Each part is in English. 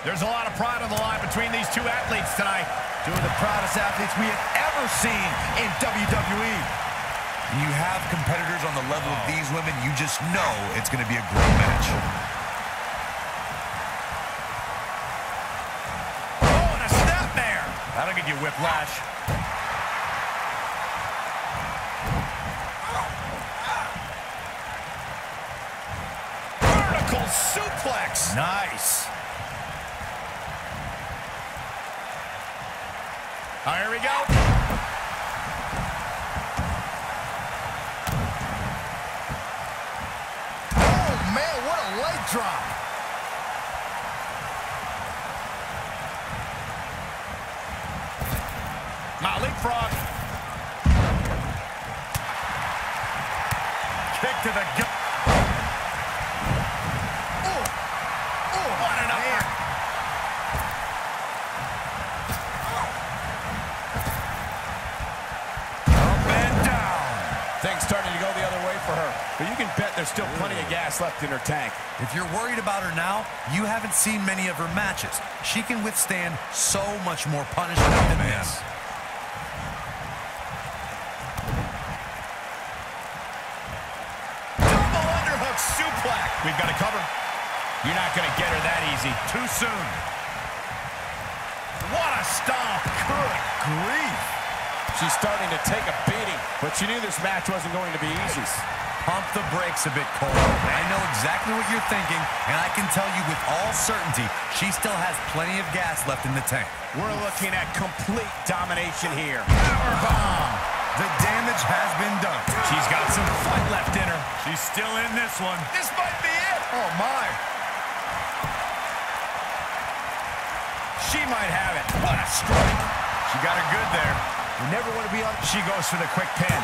There's a lot of pride on the line between these two athletes tonight. Two of the proudest athletes we have ever seen in WWE. You have competitors on the level of these women, you just know it's going to be a great match. Oh, and a snap there. That'll give you whiplash. Vertical suplex. Nice. Oh, here we go. Oh, man, what a leg drop. Now leapfrog. Kick to the gut. But you can bet there's still plenty of gas left in her tank. If you're worried about her now, you haven't seen many of her matches. She can withstand so much more punishment than oh, this. Double underhook suplex. We've got to cover. You're not going to get her that easy. Too soon. What a stomp. Good grief. She's starting to take a beating, but you knew this match wasn't going to be easy. Pump the brakes a bit, Cole. I know exactly what you're thinking, and I can tell you with all certainty, she still has plenty of gas left in the tank. We're looking at complete domination here. Powerbomb. The damage has been done. She's got some fight left in her. She's still in this one. This might be it. oh, my. She might have it. What a strike. She got her good there. You never want to be on... She goes for the quick pin.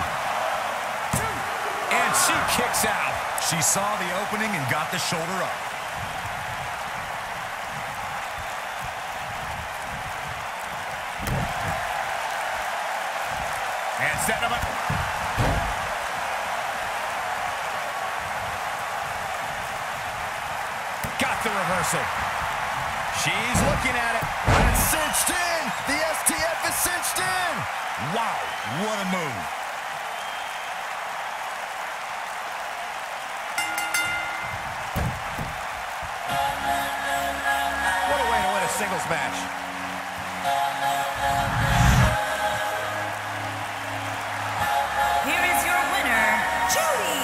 And she kicks out. She saw the opening and got the shoulder up. And setting him up. Got the reversal. She's looking at it. It's cinched in. The STF is cinched in. Wow, what a move. What a way to win a singles match. Here is your winner, Judy.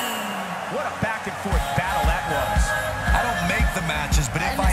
What a back and forth battle that was. I don't make the matches, but if I